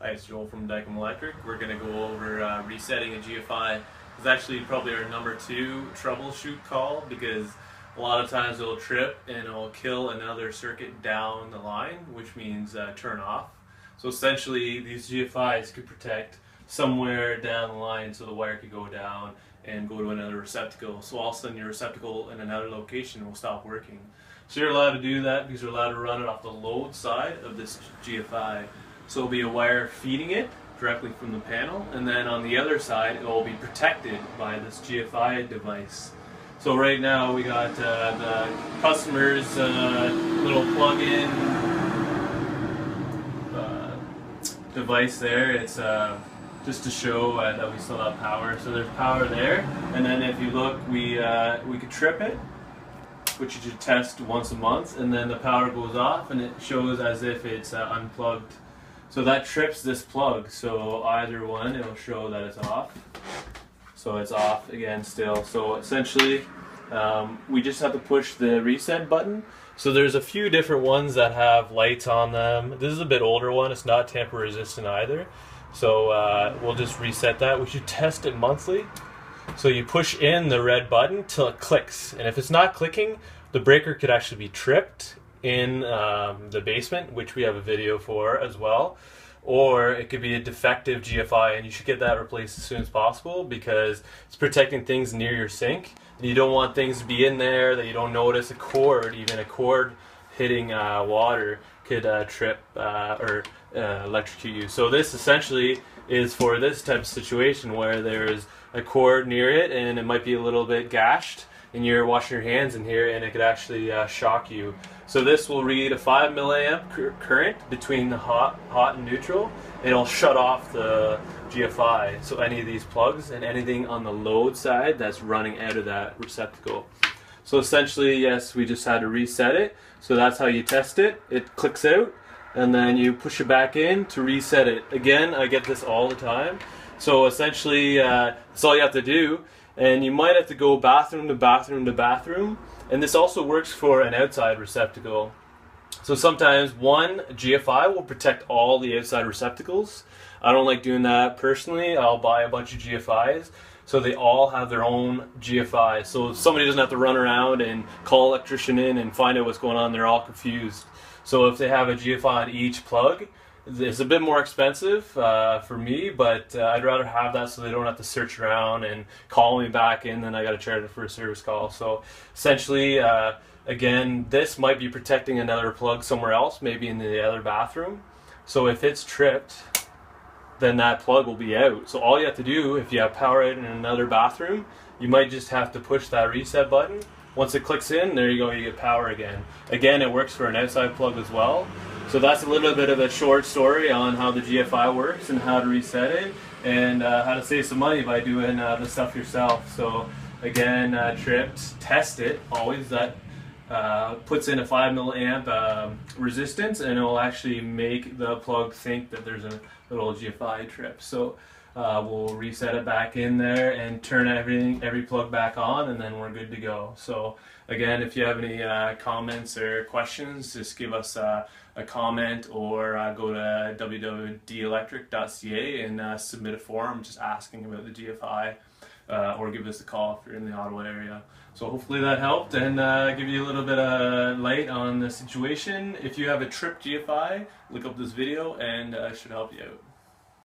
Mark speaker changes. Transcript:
Speaker 1: Hi, it's Joel from Dijkema Electric. We're going to go over uh, resetting a GFI. It's actually probably our number two troubleshoot call because a lot of times it'll trip and it'll kill another circuit down the line, which means uh, turn off. So essentially, these GFIs could protect somewhere down the line so the wire could go down and go to another receptacle. So all of a sudden, your receptacle in another location will stop working. So you're allowed to do that because you're allowed to run it off the load side of this GFI. So it'll be a wire feeding it directly from the panel, and then on the other side it will be protected by this GFI device. So right now we got uh, the customer's uh, little plug-in uh, device there. It's uh, just to show uh, that we still have power. So there's power there, and then if you look, we uh, we could trip it, which you should test once a month, and then the power goes off, and it shows as if it's unplugged. So that trips this plug. So either one, it'll show that it's off. So it's off again still. So essentially, um, we just have to push the reset button. So there's a few different ones that have lights on them. This is a bit older one. It's not tamper resistant either. So uh, we'll just reset that. We should test it monthly. So you push in the red button till it clicks. And if it's not clicking, the breaker could actually be tripped in um, the basement, which we have a video for as well. Or it could be a defective GFI, and you should get that replaced as soon as possible because it's protecting things near your sink. You don't want things to be in there that you don't notice. A cord, even a cord hitting uh, water, could uh, trip uh, or uh, electrocute you. So this essentially is for this type of situation where there's a cord near it and it might be a little bit gashed and you're washing your hands in here and it could actually uh, shock you. So this will read a 5 milliamp current between the hot, hot and neutral. And it'll shut off the GFI, so any of these plugs and anything on the load side that's running out of that receptacle. So essentially, yes, we just had to reset it. So that's how you test it. It clicks out, and then you push it back in to reset it. Again, I get this all the time. So essentially, uh, that's all you have to do and you might have to go bathroom to bathroom to bathroom. And this also works for an outside receptacle. So sometimes one GFI will protect all the outside receptacles. I don't like doing that personally. I'll buy a bunch of GFIs so they all have their own GFI so somebody doesn't have to run around and call electrician in and find out what's going on they're all confused. So if they have a GFI on each plug it's a bit more expensive uh, for me, but uh, I'd rather have that so they don't have to search around and call me back in, then I got to charge it for a service call. So essentially, uh, again, this might be protecting another plug somewhere else, maybe in the other bathroom. So if it's tripped, then that plug will be out. So all you have to do, if you have power out in another bathroom, you might just have to push that reset button. Once it clicks in, there you go, you get power again. Again, it works for an outside plug as well. So that's a little bit of a short story on how the GFI works and how to reset it and uh, how to save some money by doing uh, the stuff yourself. So again, uh, tripped, test it, always that uh, puts in a 5 milliamp um, resistance and it will actually make the plug think that there's a little GFI trip. So uh, we'll reset it back in there and turn everything, every plug back on, and then we're good to go. So again, if you have any uh, comments or questions, just give us uh, a comment or uh, go to www.delectric.ca and uh, submit a form just asking about the GFI. Uh, or give us a call if you're in the Ottawa area. So hopefully that helped and uh, give you a little bit of light on the situation. If you have a trip GFI, look up this video and it should help you out.